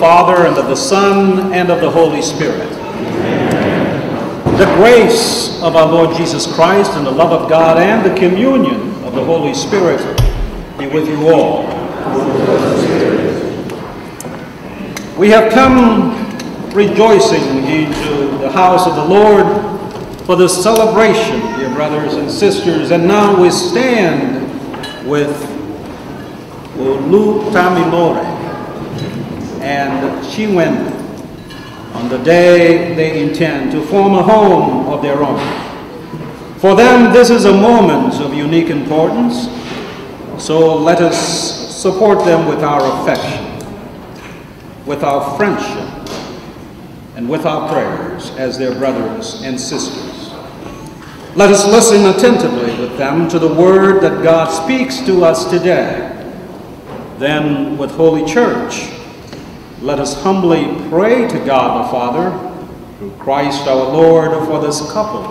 Father, and of the Son, and of the Holy Spirit. The grace of our Lord Jesus Christ, and the love of God, and the communion of the Holy Spirit be with you all. We have come rejoicing into the house of the Lord for the celebration, dear brothers and sisters, and now we stand with Olu Tamilore and Chinwen on the day they intend to form a home of their own. For them, this is a moment of unique importance, so let us support them with our affection, with our friendship, and with our prayers as their brothers and sisters. Let us listen attentively with them to the word that God speaks to us today. Then, with Holy Church, let us humbly pray to God the Father, through Christ our Lord, for this couple,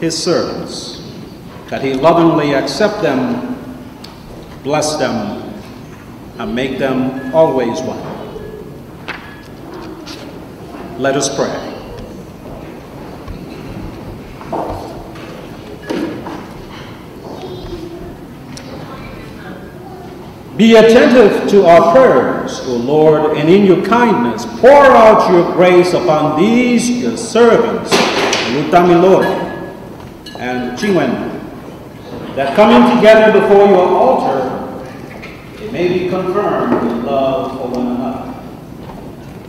his servants, that he lovingly accept them, bless them, and make them always one. Let us pray. Be attentive to our prayers, O Lord, and in your kindness pour out your grace upon these your servants, Lutamilore and Chinwen, that coming together before your altar, it may be confirmed with love for one another.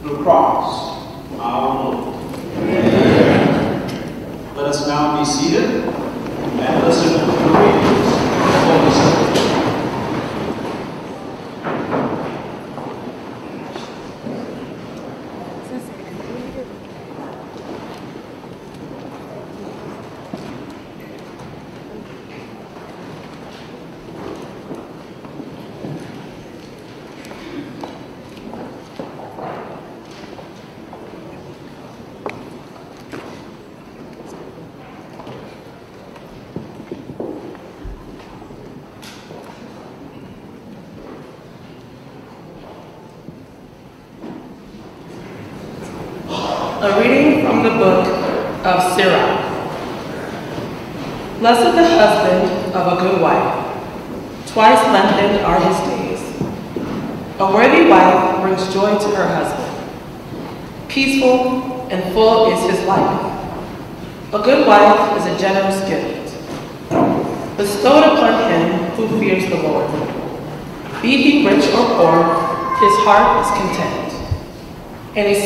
Through Christ our Lord. Amen. Let us now be seated and listen to the readings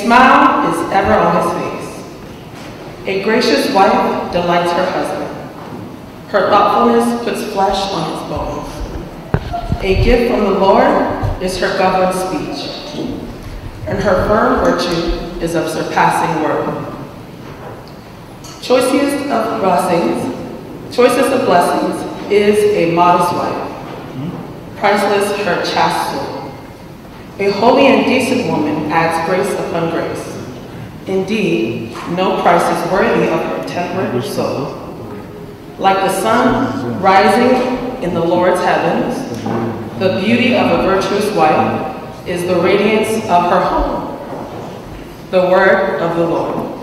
smile is ever on his face. A gracious wife delights her husband. Her thoughtfulness puts flesh on his bones. A gift from the Lord is her governed speech, and her firm virtue is of surpassing worth. Choicest of blessings, choicest of blessings is a modest wife priceless her chaste soul. A holy and decent woman adds grace upon grace. Indeed, no price is worthy of her temperate soul. Like the sun rising in the Lord's heavens, the beauty of a virtuous wife is the radiance of her home. The word of the Lord.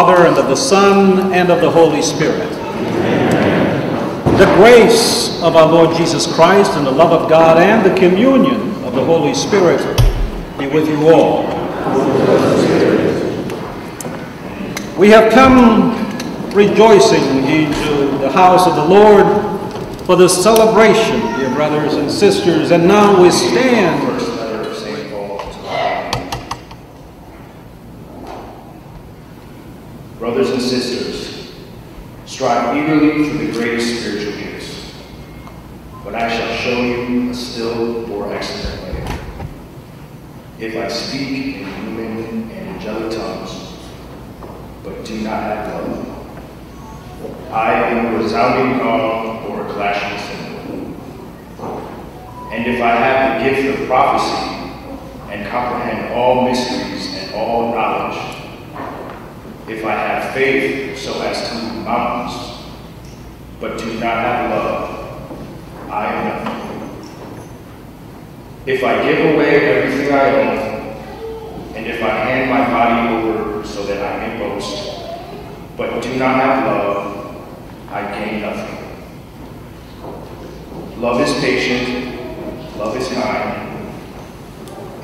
Father, and of the Son, and of the Holy Spirit. The grace of our Lord Jesus Christ, and the love of God, and the communion of the Holy Spirit be with you all. We have come rejoicing into the house of the Lord for the celebration, dear brothers and sisters, and now we stand Brothers and sisters, strive eagerly for the greatest spiritual gifts, but I shall show you a still more excellent way. If I speak in human and angelic tongues, but do not have love, I am a resounding gong or a clashing cymbal. And if I have the gift of prophecy and comprehend all mysteries and all knowledge, if I have faith so as to move mountains, but do not have love, I am nothing. If I give away everything I own, and if I hand my body over so that I may boast, but do not have love, I gain nothing. Love is patient, love is kind.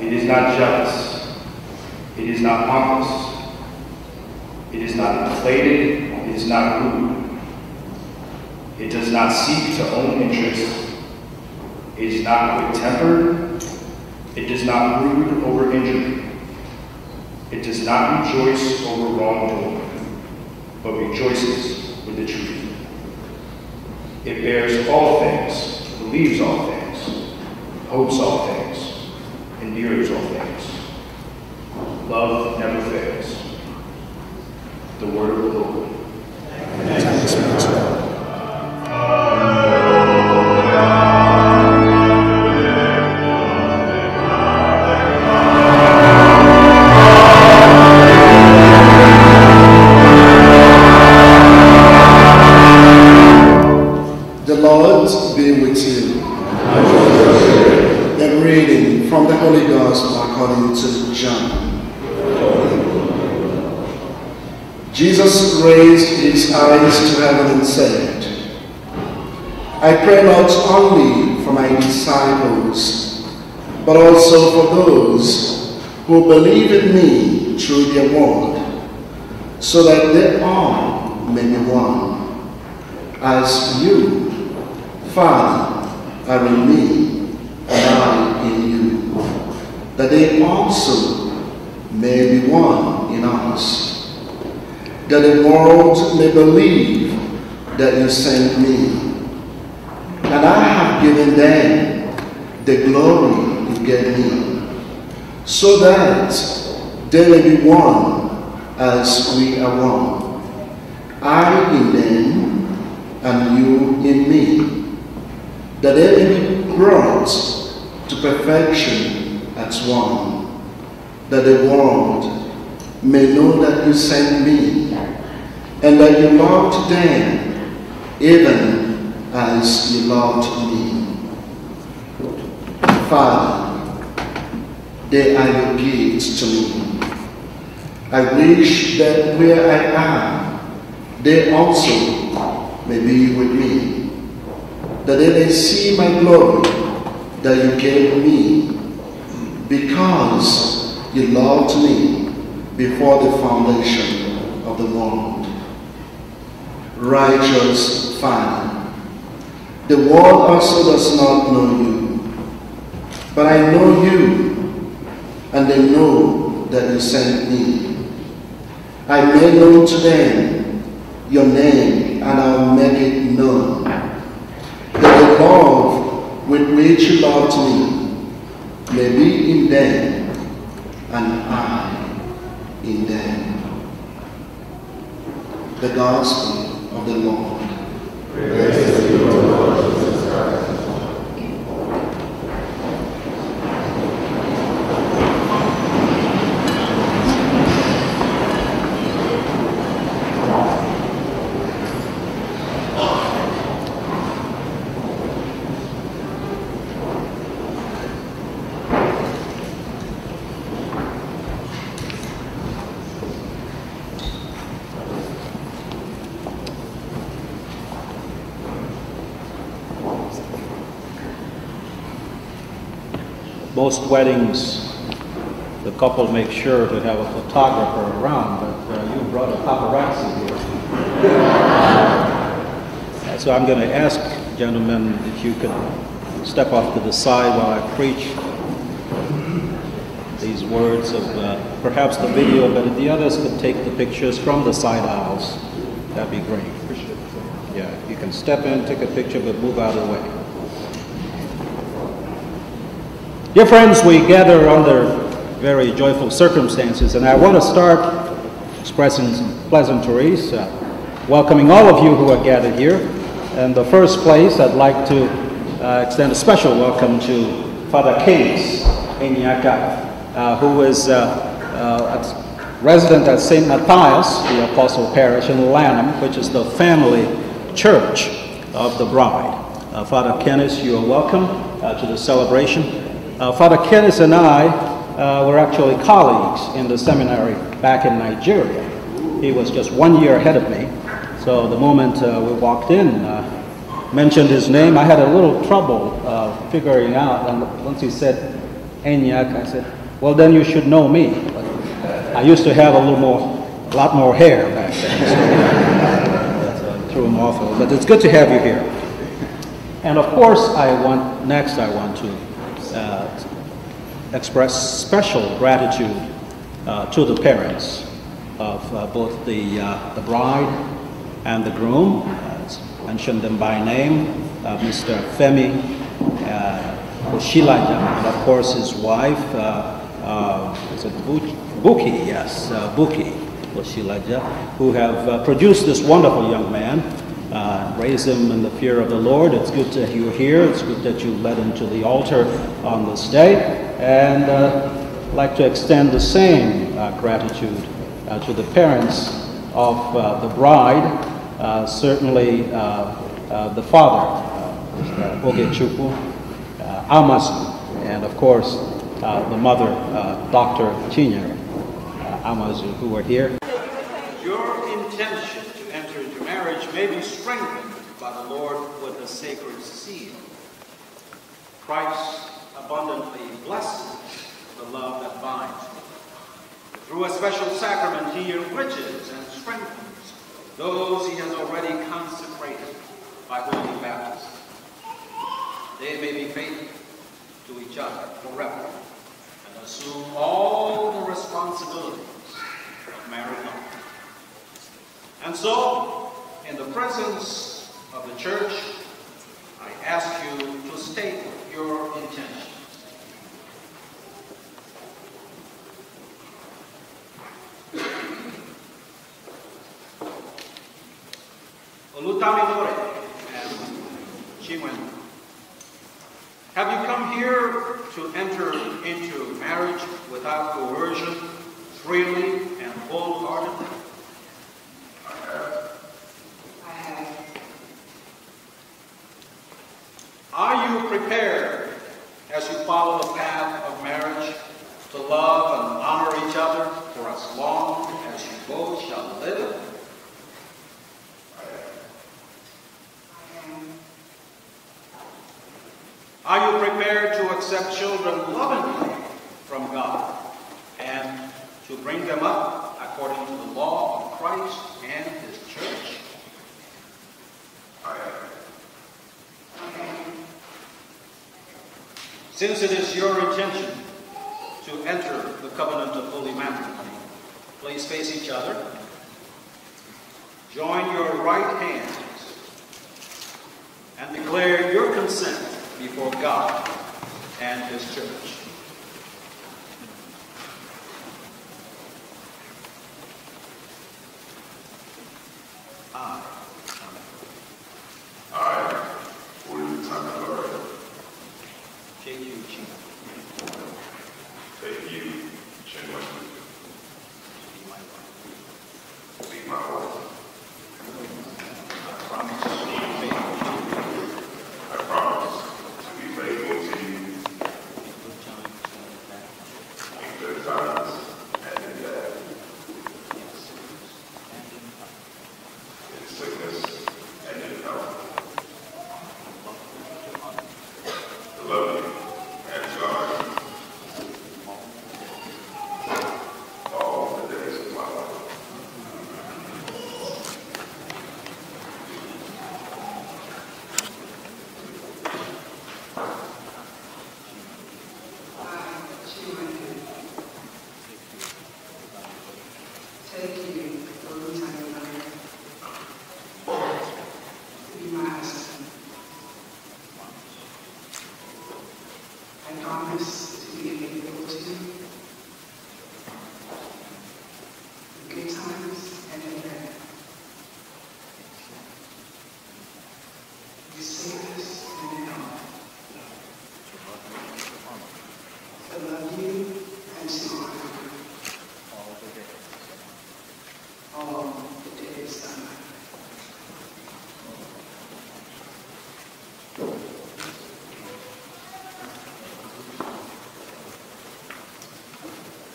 It is not jealous, it is not pompous, it is not inflated, it is not rude. It does not seek to own interest. It is not quick tempered. It does not brood over injury. It does not rejoice over wrongdoing, but rejoices with the truth. It bears all things, believes all things, hopes all things, endures all things. Love never fails. The word of also for those who believe in me through their word, so that they all may be one. As you, Father, are in me, and I in you, that they also may be one in us, that the world may believe that you sent me, and I have given them the glory you gave me, so that they may be one as we are one. I in them and you in me, that they may be brought to perfection as one, that the world may know that you sent me, and that you loved them even as you loved me. Father, they are your gifts to me. I wish that where I am, they also may be with me, that they may see my glory that you gave me, because you loved me before the foundation of the world. Righteous Father, the world also does not know you, but I know you, and they know that you sent me. I made known to them your name, and I'll make it known. That the love with which you loved me may be in them, and I in them. The Gospel of the Lord. Most weddings, the couple make sure to have a photographer around, but uh, you brought a paparazzi here. So I'm going to ask, gentlemen, if you could step off to the side while I preach these words of uh, perhaps the video, but if the others could take the pictures from the side aisles, that'd be great. Yeah, you can step in, take a picture, but move out of the way. Dear friends, we gather under very joyful circumstances. And I want to start expressing some pleasantries, uh, welcoming all of you who are gathered here. In the first place, I'd like to uh, extend a special welcome to Father Case Enyaka, uh, who is uh, uh, resident at St. Matthias, the Apostle Parish in Lanham, which is the family church of the bride. Uh, Father Kenneth, you are welcome to the celebration. Uh, Father Kenneth and I uh, were actually colleagues in the seminary back in Nigeria. He was just one year ahead of me. So the moment uh, we walked in, uh, mentioned his name, I had a little trouble figuring out. And once he said Enyak, I said, well, then you should know me. But I used to have a little more, a lot more hair back then. So I threw him off a little. But it's good to have you here. And of course, I want, next I want to uh, express special gratitude uh, to the parents of uh, both the, uh, the bride and the groom. Uh, mentioned them by name, uh, Mr. Femi uh, Osilaja, and of course his wife, is it Buki? Yes, Buki Osilaja, who have produced this wonderful young man uh, raise him in the fear of the Lord. It's good that you're here. It's good that you led him to the altar on this day. And uh, I'd like to extend the same uh, gratitude uh, to the parents of uh, the bride, uh, certainly the father, uh, Ogechukwu, Amazu, and of course the mother, Dr. Chinyere Amazu, who are here. Your intention to enter into marriage may be strengthened by the Lord with a sacred seal. Christ abundantly blesses the love that binds. Through a special sacrament, he enriches and strengthens those he has already consecrated by holy baptism. They may be faithful to each other forever and assume all the responsibilities of married life. And so, in the presence of the church, I ask you to state your intentions. Olutamilore and have you come here to enter into marriage without coercion, freely and wholeheartedly? Are you prepared, as you follow the path of marriage, to love and honor each other for as long as you both shall live? Are you prepared to accept children lovingly from God and to bring them up according to the law of Christ and his church? Since it is your intention to enter the covenant of holy matrimony, please face each other. Join your right hands and declare your consent before God and His church.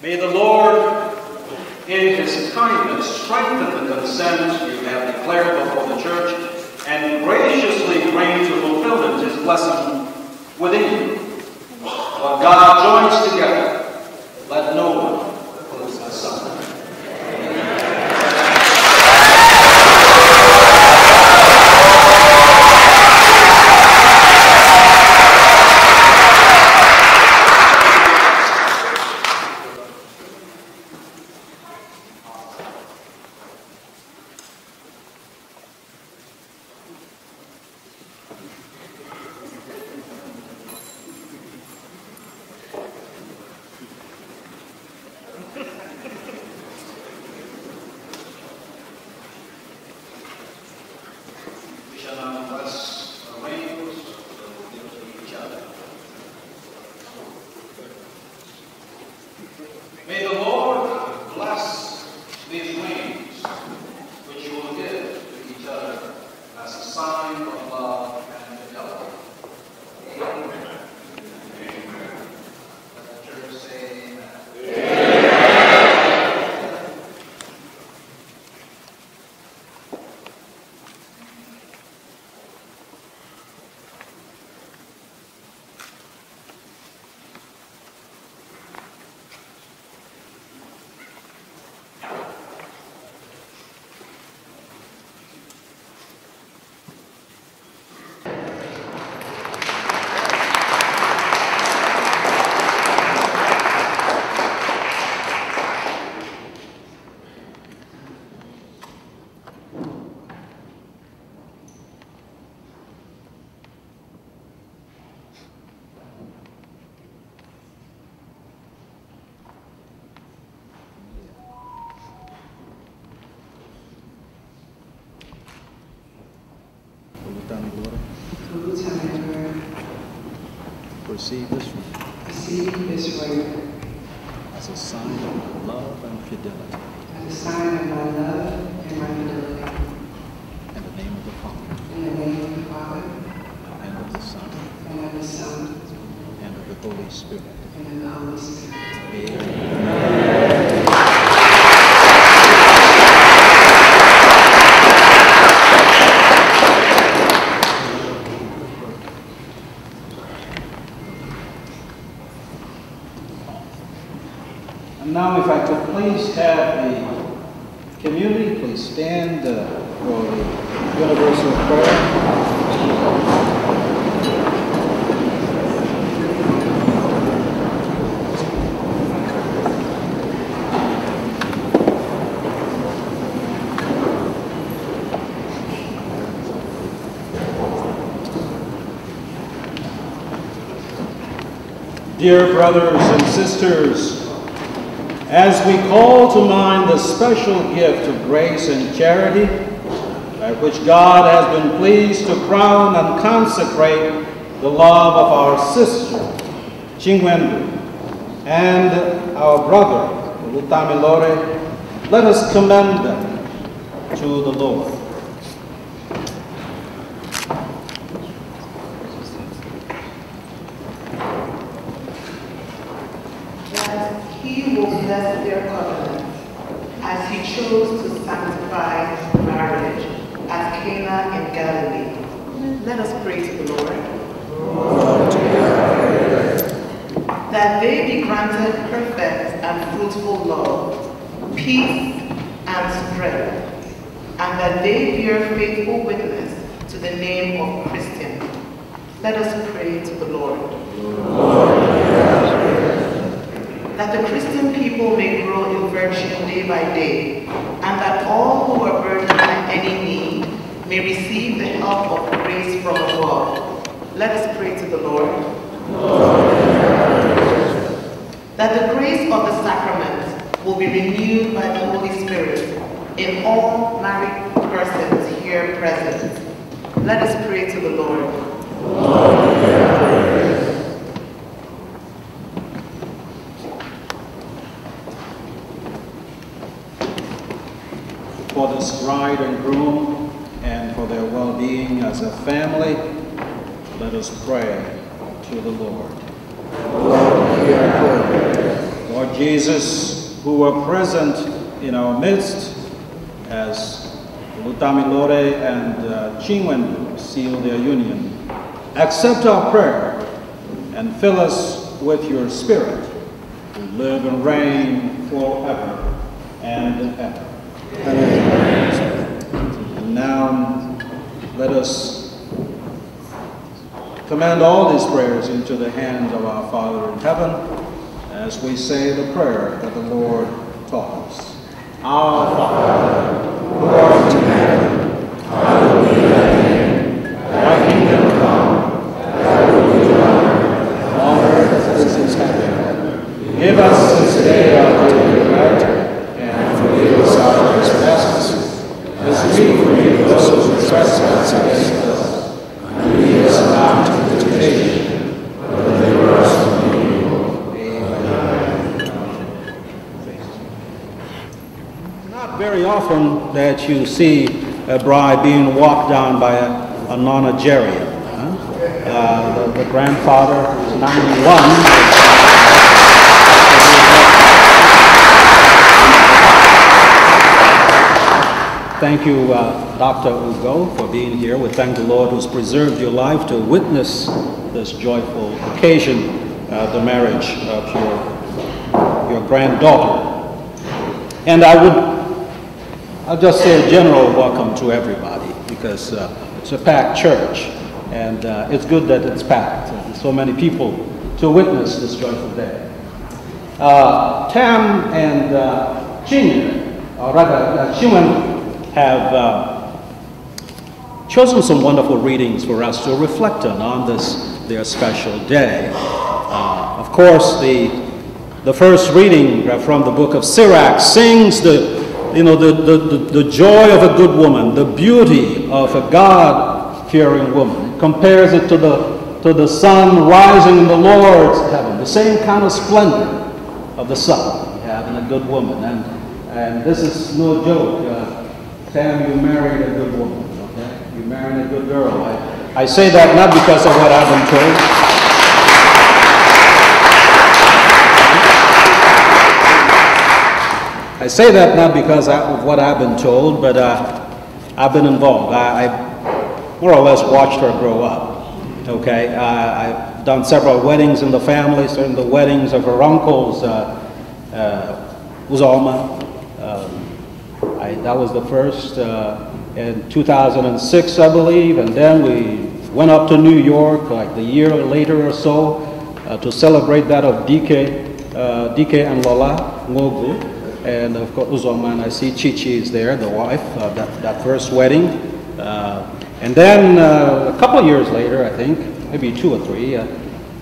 May the Lord, in his kindness, strengthen the consent you have declared before the church and graciously bring to fulfillment his blessing within you. What God joins together, Receive this ring receive this ring as a sign of love and fidelity. as a sign of my love and my fidelity. In the name of the Father, In the name of the Father, and of the Son, and of the Son, and of the Holy Spirit. and of the Holy Spirit. Amen. And now, if I could please have the community please stand uh, for the universal prayer. Dear brothers and sisters, as we call to mind the special gift of grace and charity, by which God has been pleased to crown and consecrate the love of our sister, Chinwendu, and our brother, Lutamilore, let us commend them to the Lord. that he will bless their covenant as he chose to sanctify marriage at Cana in Galilee. Let us pray to the Lord. That they be granted perfect and fruitful love, peace and strength, and that they bear faithful witness to the name of Christian. Let us pray to the Lord. that the Christian people may grow in virtue day by day, and that all who are burdened by any need may receive the help of grace from above. Let us pray to the Lord. That the grace of the sacrament will be renewed by the Holy Spirit in all married persons here present. Let us pray to the Lord. for this bride and groom and for their well-being as a family, let us pray to the Lord. Lord Lord Jesus, who are present in our midst Lutami Lore and uh, seal their union, accept our prayer and fill us with your spirit to live and reign forever and ever. And now let us commend all these prayers into the hands of our Father in heaven as we say the prayer that the Lord taught us. Our Father, who art in heaven, hallowed be thy name. Thy kingdom come, thy will be done, on earth as it is in heaven. Give us this day our daily bread, and forgive us our trespasses, as we forgive those who trespass against us. And lead us not into temptation, but deliver us from evil. Amen. Not very often that you see a bride being walked down by a, a nonagerian. Huh? Uh, the, the grandfather is 91. Thank you, uh, Dr. Ugo, for being here. We thank the Lord who's preserved your life to witness this joyful occasion, uh, the marriage of your, your granddaughter. And I would, I'll just say a general welcome to everybody because uh, it's a packed church and uh, it's good that it's packed. There's so many people to witness this joyful day. Uh, Tam and uh, Chin, or rather, uh, Chinwen, have uh, chosen some wonderful readings for us to reflect on on this their special day. Uh, of course, the the first reading from the book of Sirach sings the you know the, the, the, the joy of a good woman, the beauty of a God-fearing woman. Compares it to the to the sun rising in the Lord's heaven, the same kind of splendor of the sun you have in a good woman. And and this is no joke. Uh, Tam, you married a good woman, okay? You married a good girl. I, I say that not because of what I've been told. I say that not because of what I've been told, but uh, I've been involved. I, I, more or less watched her grow up, okay? Uh, I've done several weddings in the family, certain the weddings of her uncles, uh, uh, Uzoma, um, I, that was the first uh, in 2006, I believe, and then we went up to New York like the year later or so uh, to celebrate that of DK, DK and Lola Ngogu, and of course Uzoma, and I see Chichi is there, the wife, uh, that, that first wedding. Uh, and then uh, a couple years later, I think, maybe two or three, uh,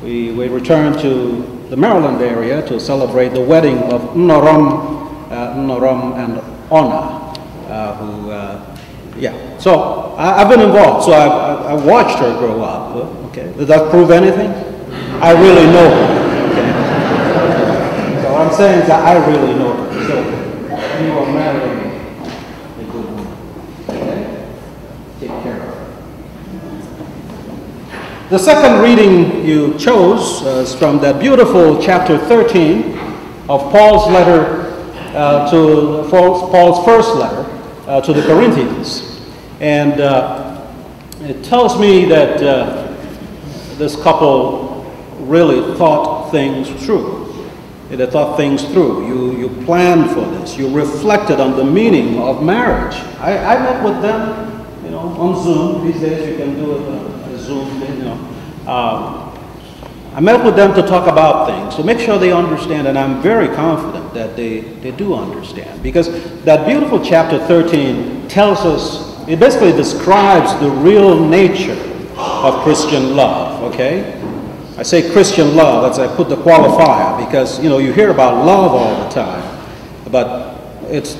we, we returned to the Maryland area to celebrate the wedding of Nnorom, uh, Nnorom and Ona, uh, who, uh, yeah. So I, have been involved. So I, I, I, watched her grow up. Okay. Does that prove anything? I really know her. Okay. So what I'm saying is that I really know. So you are marrying a good woman. Okay. Take care of her. The second reading you chose uh, is from that beautiful chapter 13 of Paul's letter uh, to Paul's first letter uh, to the Corinthians. And uh, it tells me that uh, this couple really thought things through. They thought things through. You, you planned for this. You reflected on the meaning of marriage. I, I met with them, you know, on Zoom. These days you can do it on Zoom, you know. Um, I met with them to talk about things, to make sure they understand, and I'm very confident that they, they do understand. Because that beautiful chapter 13 tells us, it basically describes the real nature of Christian love, okay? I say Christian love as I put the qualifier because, you know, you hear about love all the time, but it's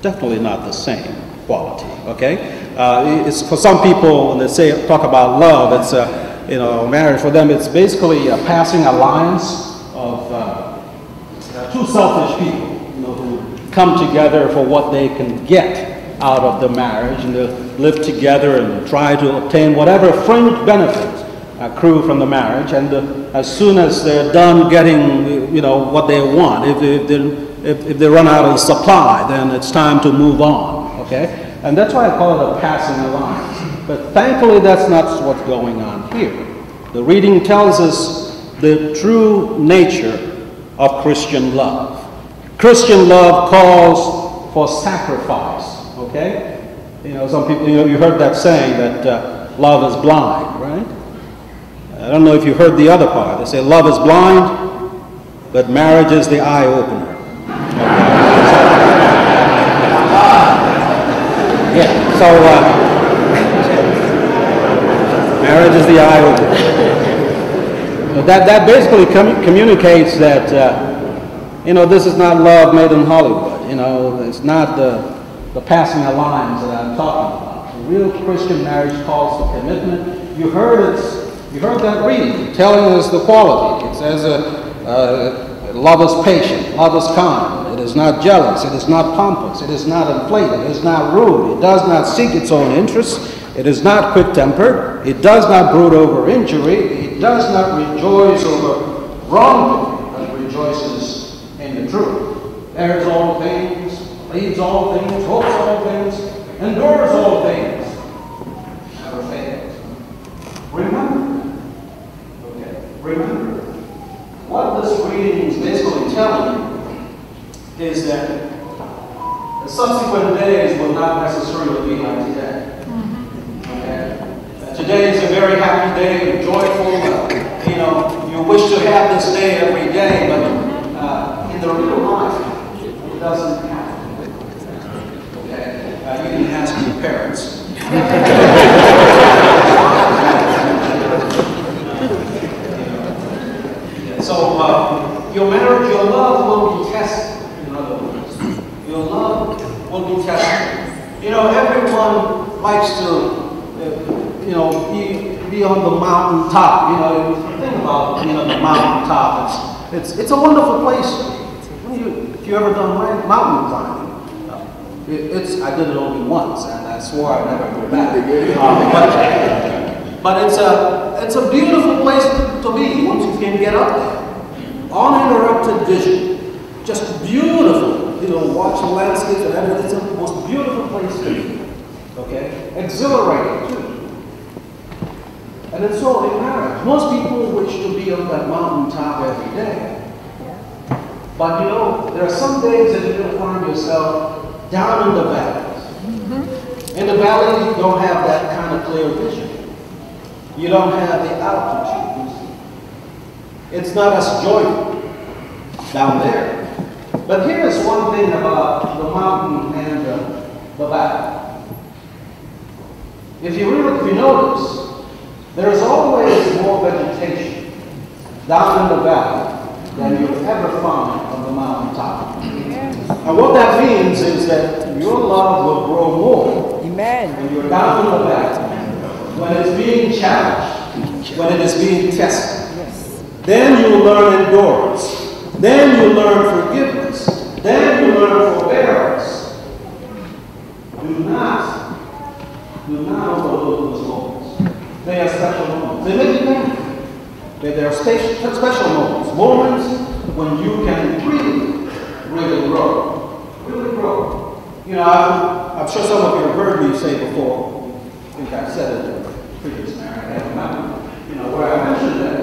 definitely not the same quality, okay? Uh, it's for some people, when they say, talk about love, it's a, you know, marriage for them, it's basically a passing alliance of uh, two selfish people, you know, who come together for what they can get out of the marriage and to live together and try to obtain whatever fringe benefits accrue from the marriage. And uh, as soon as they're done getting you know, what they want. If, if, they, if, if they run out of supply, then it's time to move on, okay? And that's why I call it a passing alliance. But thankfully, that's not what's going on here. The reading tells us the true nature of Christian love. Christian love calls for sacrifice, okay? You know, some people, you know, you heard that saying that uh, love is blind, right? I don't know if you heard the other part. They say love is blind, but marriage is the eye opener. Yeah, so uh, marriage is the eye opener. That, that basically com- communicates that, uh, you know, this is not love made in Hollywood. You know, it's not the, the passing of lines that I'm talking about. Real Christian marriage calls for commitment. You heard it, you heard that reading, telling us the quality. It says, uh, uh, love is patient, love is kind, it is not jealous, it is not pompous, it is not inflated, it is not rude, it does not seek its own interests, it is not quick-tempered, it does not brood over injury, it does not rejoice over wrongdoing, but rejoices in the truth. Bears all things, believes all things, hopes all things, endures all things, never fails. Remember, remember, what this reading is basically telling you is that the subsequent days will not necessarily be like today. Okay? Uh, Today is a very happy day, joyful. uh, You know, you wish to have this day every day, but uh, in the real life, it doesn't happen. Okay? Uh, you can ask your parents. So uh, your marriage, your love will be tested. In other words, your love will be tested. You know, everyone likes to, uh, you know, be, be on the mountain top. You know, think about being on the mountain top. It's, it's, it's a wonderful place. When you, if you ever done mountain climbing, it, it's I did it only once, and I swore I'd never go back. Uh, but, but it's a, it's a beautiful place to, to be once you can get up there. Uninterrupted vision. Just beautiful. You know, watch the landscapes and everything. It's the most beautiful place to be. Okay? Exhilarating too. And it's so in marriage. Most people wish to be on that mountaintop every day. But you know, there are some days that you're going to find yourself down in the valleys. In the valley, you don't have that kind of clear vision. You don't have the altitude. It's not as joyful down there. But here's one thing about the mountain and the, the valley. If you really, if you notice, there's always more vegetation down in the valley than you've ever find on the mountain mountaintop. And what that means is that your love will grow more Amen. when you're down in the valley, when it's being challenged, when it is being tested. Then you'll learn endurance. Then you'll learn forgiveness. Then you'll learn forbearance. Do not, do not overlook those moments. They are special moments. They make you thankful. They, are special, moments. Moments when you can really, really grow. Really grow. You know, I'm, I'm sure some of you have heard me say before, I think I've said it in previous marriage, you know, where I mentioned that,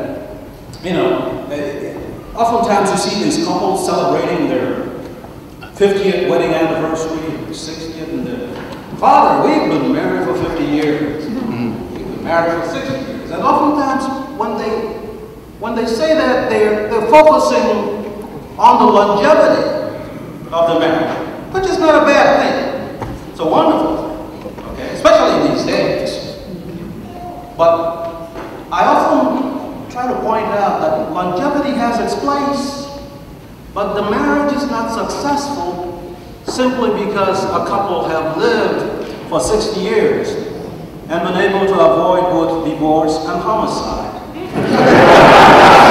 you know, oftentimes you see these couples celebrating their 50th wedding anniversary, 60th, and the father, we've been married for 50 years. We've been married for 60 years. And oftentimes when they when they say that they're they're focusing on the longevity of the marriage, which is not a bad thing. It's a wonderful thing, okay, especially in these days. But I often try to point out that longevity has its place, but the marriage is not successful simply because a couple have lived for 60 years and been able to avoid both divorce and homicide.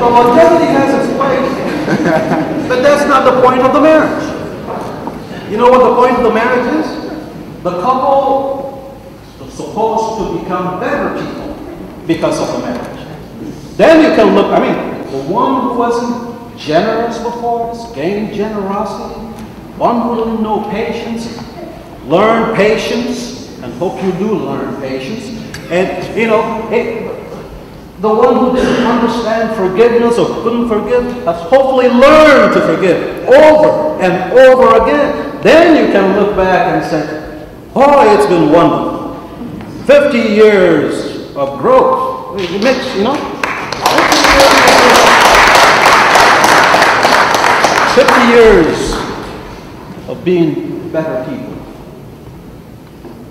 So longevity has its place, but that's not the point of the marriage. You know what the point of the marriage is? The couple supposed to become better people because of the marriage. Then you can look, I mean, the one who wasn't generous before us, gained generosity. One who didn't know patience, learn patience, and hope you do learn patience. And, you know, it, the one who didn't understand forgiveness or couldn't forgive has hopefully learned to forgive over and over again. Then you can look back and say, oh, it's been wonderful. 50 years of growth. It makes, you know, 50 years of being better people.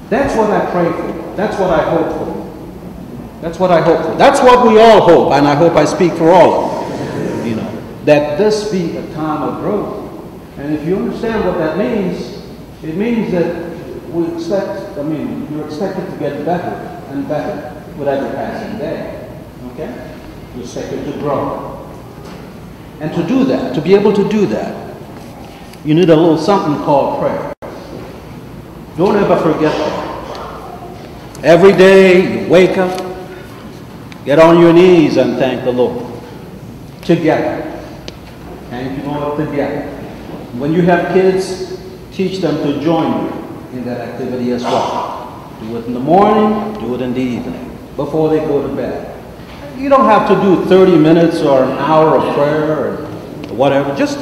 That's what I pray for. That's what I hope for. That's what I hope for. That's what we all hope, and I hope I speak for all of you. You know, that this be a time of growth. And if you understand what that means, it means that we expect, I mean, you're expected to get better and better with every passing day. Okay? You're expected to grow. And to do that, to be able to do that, you need a little something called prayer. Don't ever forget that. Every day you wake up, Get on your knees and thank the Lord. Together. Thank you, Lord, together. When you have kids, teach them to join you in that activity as well. Do it in the morning, do it in the evening, before they go to bed. You don't have to do 30 minutes or an hour of prayer or whatever. Just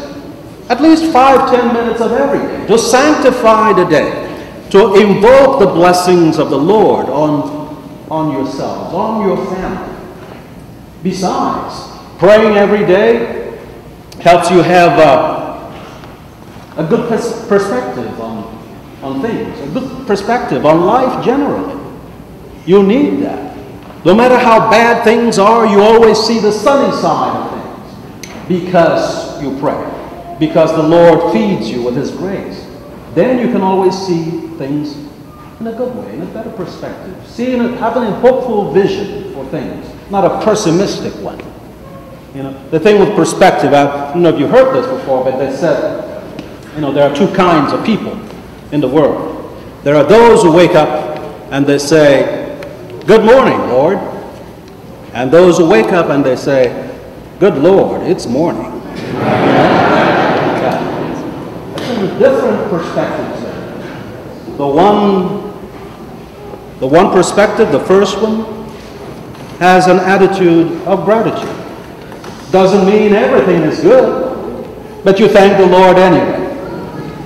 at least five, ten minutes of every day. Just sanctify the day. To invoke the blessings of the Lord on, on yourselves, on your family. Besides, praying every day helps you have a, a good pers- perspective on, on things, a good perspective on life generally. You need that. No matter how bad things are, you always see the sunny side of things because you pray, because the Lord feeds you with His grace. Then you can always see things in a good way, in a better perspective, seeing it, having a hopeful vision for things not a pessimistic one. You know, the thing with perspective, I don't know if you heard this before, but they said, you know, there are two kinds of people in the world. There are those who wake up and they say, Good morning, Lord. And those who wake up and they say, Good Lord, it's morning. different perspective. The one, the one perspective, the first one, has an attitude of gratitude. Doesn't mean everything is good, but you thank the Lord anyway.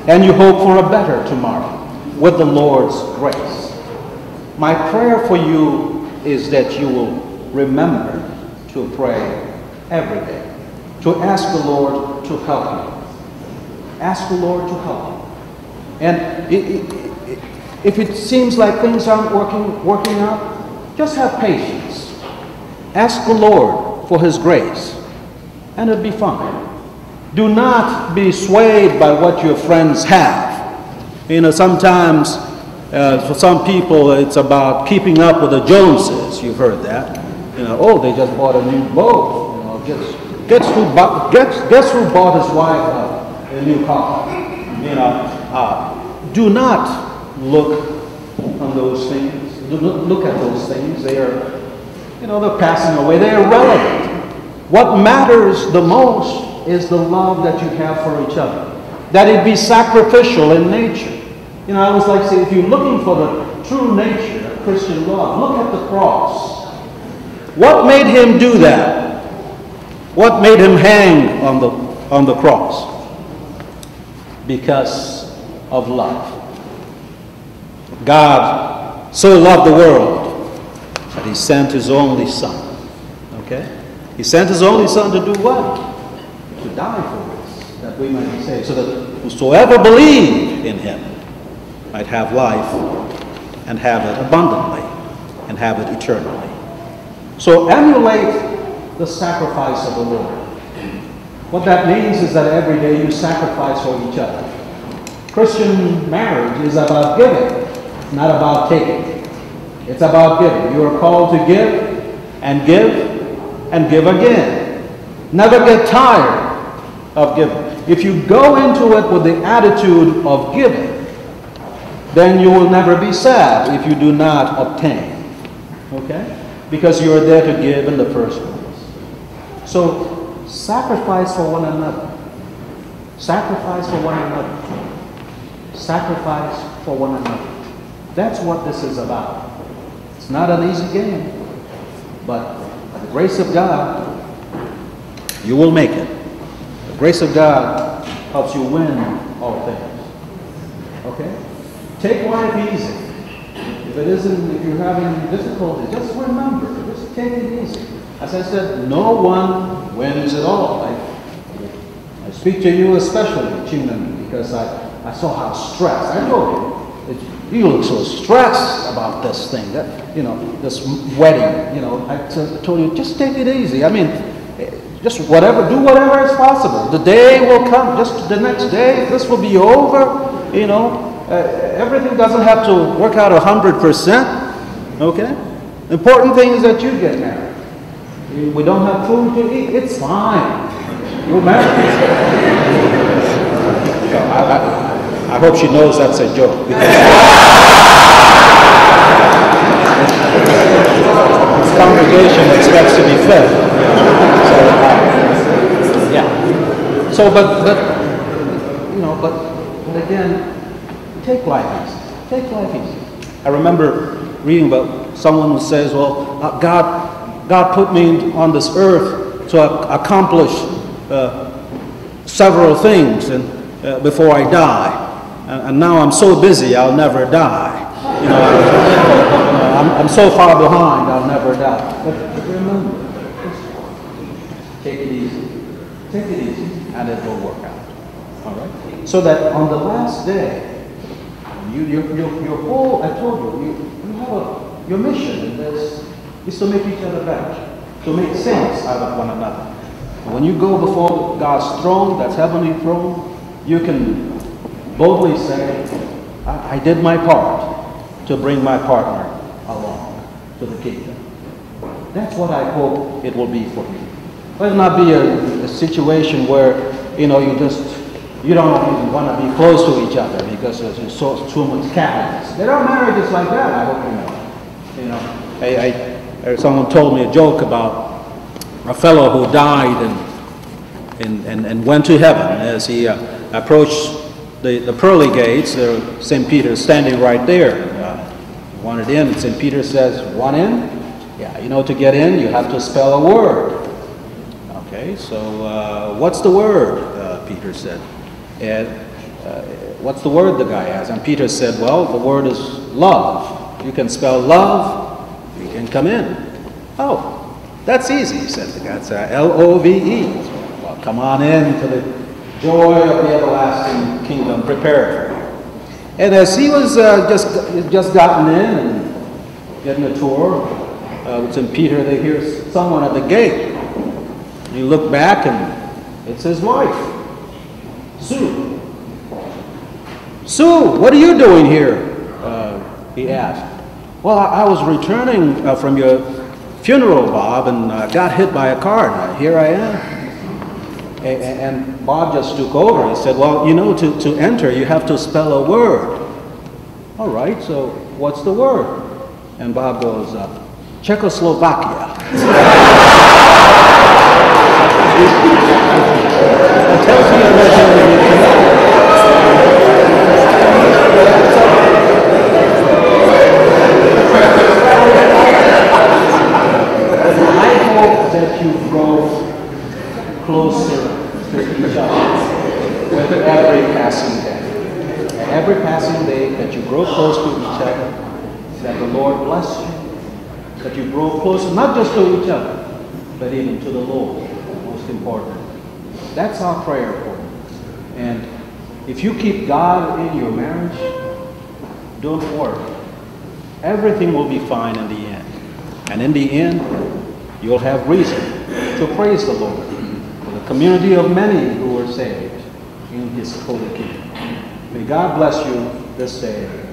And you hope for a better tomorrow with the Lord's grace. My prayer for you is that you will remember to pray every day, to ask the Lord to help you. Ask the Lord to help you. And if it seems like things aren't working, working out, just have patience. Ask the Lord for His grace, and it'll be fine. Do not be swayed by what your friends have. You know, sometimes uh, for some people it's about keeping up with the Joneses. You've heard that. You know, oh, they just bought a new boat. You know, guess, guess, who, bought, guess, guess who bought his wife a, a new car? You know, uh, do not look on those things. Do not look at those things. They are you know, they're passing away. They're irrelevant. What matters the most is the love that you have for each other. That it be sacrificial in nature. You know, I always like to say, if you're looking for the true nature of Christian love, look at the cross. What made him do that? What made him hang on the, on the cross? Because of love. God so loved the world that he sent his only son. Okay? He sent his only son to do what? To die for us, that we might be saved, so that whosoever believe in him might have life and have it abundantly and have it eternally. So emulate the sacrifice of the Lord. What that means is that every day you sacrifice for each other. Christian marriage is about giving, not about taking. It's about giving. You are called to give and give and give again. Never get tired of giving. If you go into it with the attitude of giving, then you will never be sad if you do not obtain. Okay? Because you are there to give in the first place. So sacrifice for one another. Sacrifice for one another. Sacrifice for one another. That's what this is about. It's not an easy game, but by the grace of God, you will make it. Grace of God helps you win all things. Okay? Take life easy. If it isn't, if you're having difficulty, just remember, just take it easy. As I said, no one wins it all. I, I speak to you especially, Chiman, because I, I saw how stressed. I know you, it, you look so stressed about this thing, that, you know, this wedding. You know, I told you, just take it easy. I mean, just whatever, do whatever is possible. The day will come, just the next day, this will be over. You know, uh, everything doesn't have to work out 100%. Okay? Important thing is that you get married. We don't have food to eat, it's fine. You're married. So I, I, I hope she knows that's a joke. this congregation expects to be fed. So, uh, yeah. So, but, but, you know, but, but again, take life easy. Take life easy. I remember reading about someone who says, well, uh, God, God put me on this earth to ac- accomplish uh, several things and, uh, before I die. And, and now I'm so busy, I'll never die. You know, I, I'm, I'm so far behind, I'll never die. But remember, just take it easy. Take it easy, and it will work out. All right? So that on the last day, you, your, your, your whole, I told you, you, you have a, your mission in this is to make each other better, to make sense out of one another. When you go before God's throne, that's heavenly throne, you can boldly say, I, I did my part to bring my partner along to the kingdom. That's what I hope it will be for you. Let it not be a, a situation where, you know, you just, you don't even want to be close to each other because there's so too much cabinets. There are marriages like that, I hope you know. You know, I, I, someone told me a joke about a fellow who died and, and, and, and went to heaven as he uh, approached the, the pearly gates. There, St. Peter standing right there. Uh, wanted in, St. Peter says, "Want in?" Yeah, you know, to get in, you have to spell a word. Okay, so uh, what's the word? Uh, Peter said. And uh, what's the word? The guy has? and Peter said, "Well, the word is love. You can spell love. You can come in." Oh, that's easy," said the guy. It's uh, L-O-V-E. Well, come on in to the joy of the everlasting kingdom prepared for you. And as he was uh, just just gotten in and getting a tour uh, with St. Peter, they hear someone at the gate. You look back, and it's his wife, Sue. Sue, what are you doing here? Uh, he asked. Well, I, I was returning uh, from your funeral, Bob, and uh, got hit by a car. And here I am. A- a- And Bob just took over. He said, Well, you know, to, to enter, you have to spell a word. All right, so what's the word? And Bob goes, uh, Czechoslovakia. prayer for you. Grow closer to each other with every passing day. And if you keep God in your marriage, don't worry. Everything will be fine in the end. And in the end, you'll have reason to praise the Lord for the community of many who were saved in His holy kingdom. May God bless you this day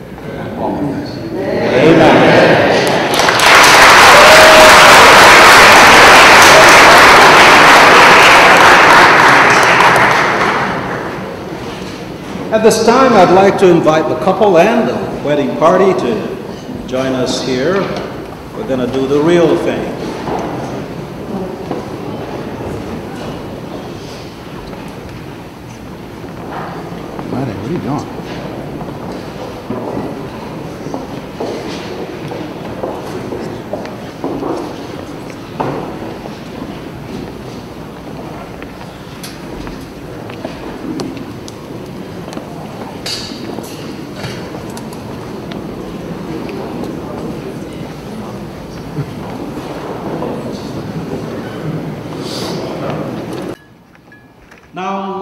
always. Amen. At this time, I'd like to invite the couple and the wedding party to join us here. We're going to do the real thing. What are you doing?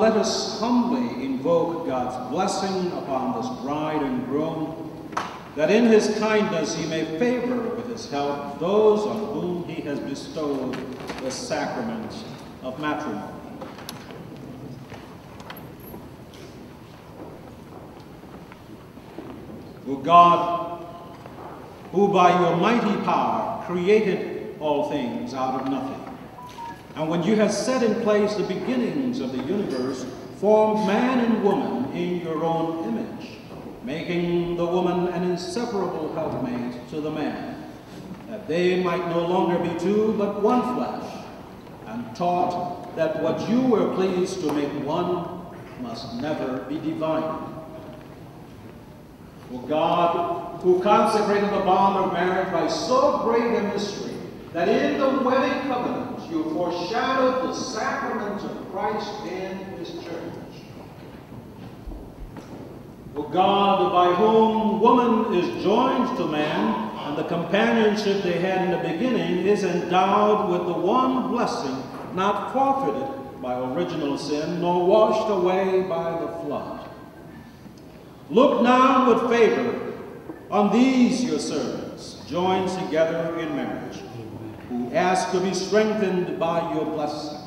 Let us humbly invoke God's blessing upon this bride and groom, that in his kindness he may favor with his help those on whom he has bestowed the sacrament of matrimony. O God, who by your mighty power created all things out of nothing, and when you have set in place the beginnings of the universe, formed man and woman in your own image, making the woman an inseparable helpmate to the man, that they might no longer be two but one flesh, and taught that what you were pleased to make one must never be divided. For God, who consecrated the bond of marriage by so great a mystery, that in the wedding covenant you foreshadowed the sacrament of Christ and his church. O God, by whom woman is joined to man, and the companionship they had in the beginning is endowed with the one blessing not forfeited by original sin, nor washed away by the flood. Look now with favor on these your servants, joined together in marriage, who ask to be strengthened by your blessing.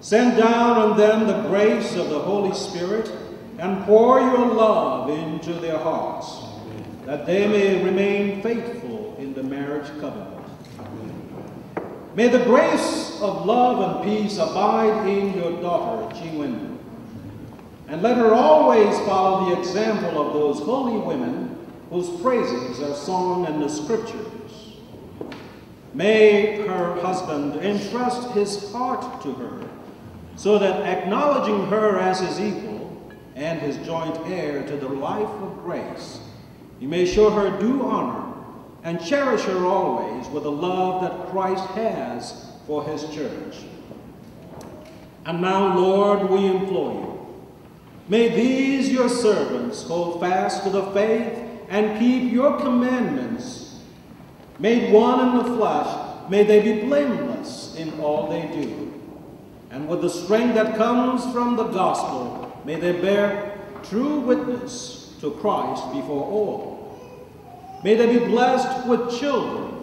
Send down on them the grace of the Holy Spirit and pour your love into their hearts, that they may remain faithful in the marriage covenant. May the grace of love and peace abide in your daughter, Chinwendu, and let her always follow the example of those holy women whose praises are sung in the scriptures. May her husband entrust his heart to her, so that acknowledging her as his equal and his joint heir to the life of grace, he may show her due honor and cherish her always with the love that Christ has for his church. And now, Lord, we implore you, may these your servants hold fast to the faith and keep your commandments. Made one in the flesh, may they be blameless in all they do. And with the strength that comes from the gospel, may they bear true witness to Christ before all. May they be blessed with children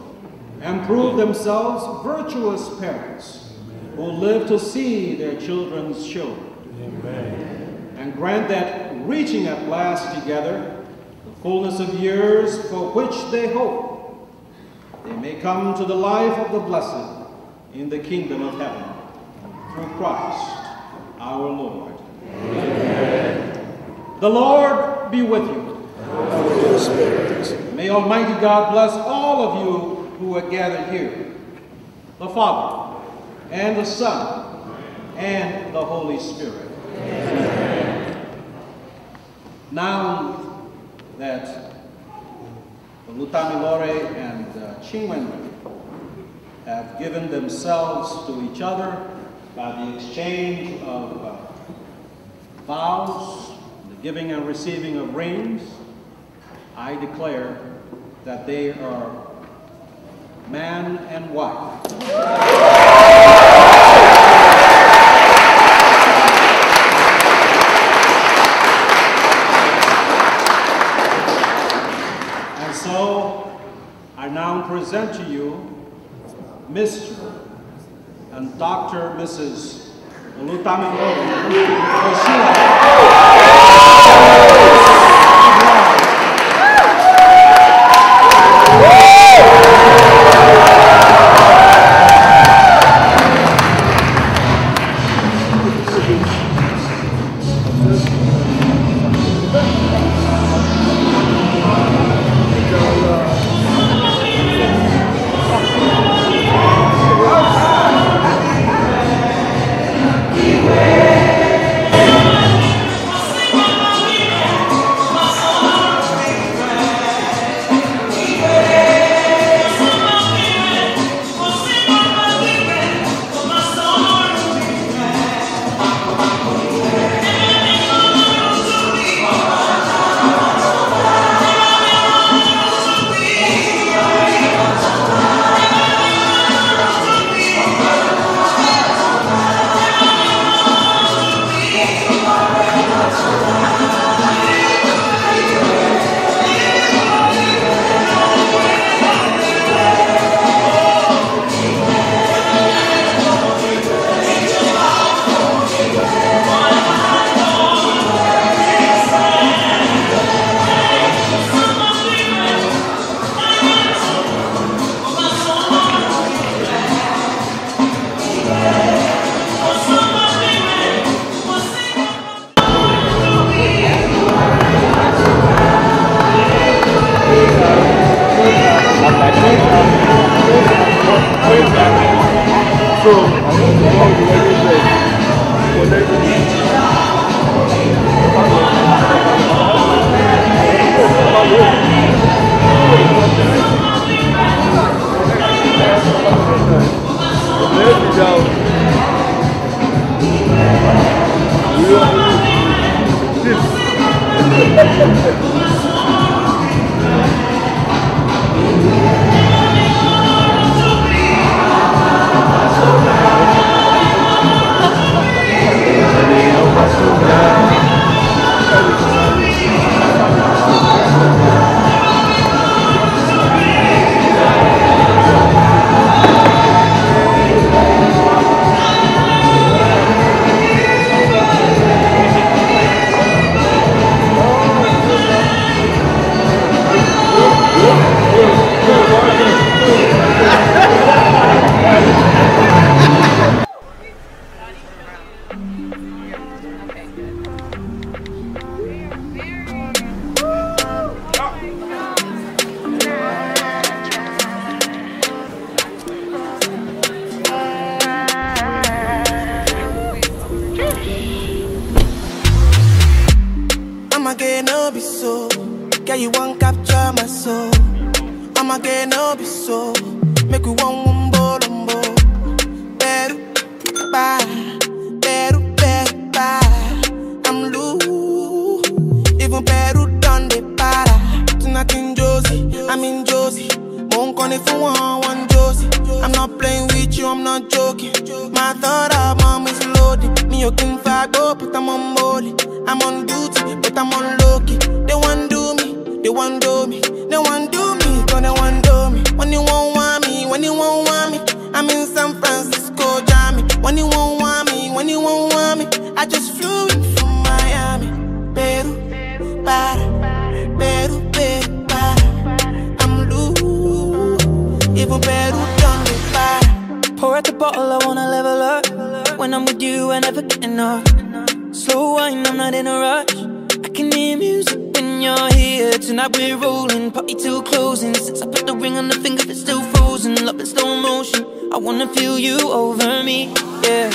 and prove themselves virtuous parents who live to see their children's children. And grant that reaching at last together the fullness of years for which they hope, they may come to the life of the blessed in the kingdom of heaven through Christ our Lord. Amen. The Lord be with you. May Almighty God bless all of you who are gathered here, the Father, and the Son, and the Holy Spirit. Now that Olutamilore and uh, Chinwendu have given themselves to each other by the exchange of uh, vows, the giving and receiving of rings, I declare that they are man and wife. This is Lutamamoro Oshua. Call for one, one Josie. I'm not playing with you, I'm not joking. My thought of mom is loaded. Me, you can fight, go, but I'm on molly. I'm on duty, but I'm on low. They want do me, they want do me, they want do me, cause they want do me. When you won't want me, when you won't want me, I'm in San Francisco, Jammy. When you won't want me, when you won't want me, I just flew in from Miami. Peru, para, even Peru done me para. Pour out the bottle, I wanna level up. When I'm with you, I never get enough. Slow wine, I'm not in a rush. I can hear music when you're here. Tonight we're rolling, party till closing. Since I put the ring on the finger, it's still frozen. Love in slow motion. I wanna feel you over me, yeah.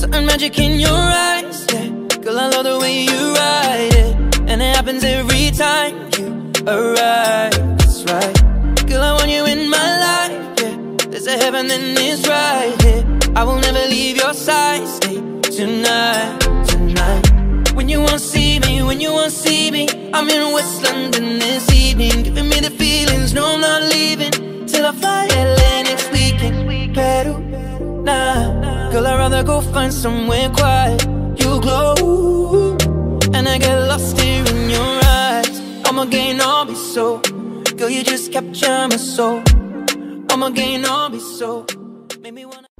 Certain magic in your eyes, yeah. Girl, I love the way you ride it, and it happens every time you arrive. That's right. Girl, I want you in my. There's a heaven and it's right here. I will never leave your side. Stay tonight, tonight. When you won't see me, when you won't see me, I'm in West London this evening, giving me the feelings. No, I'm not leaving till I fly LA next weekend. Peru, nah, girl, I'd rather go find somewhere quiet. You glow, and I get lost here in your eyes. I'ma gain all be so, girl, you just capture my soul. I'ma gain all be so, me wanna.